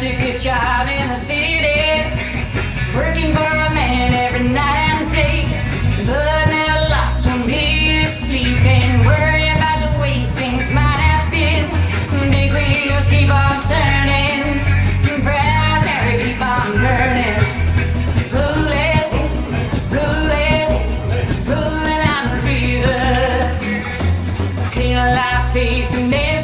left a good job in the city, working for a man every night and day. But never lost when he is sleeping, worry about the way things might have been. Big wheels keep on turning, proud Mary keep on burning. Rolling, rolling, rolling on the river, clear life face and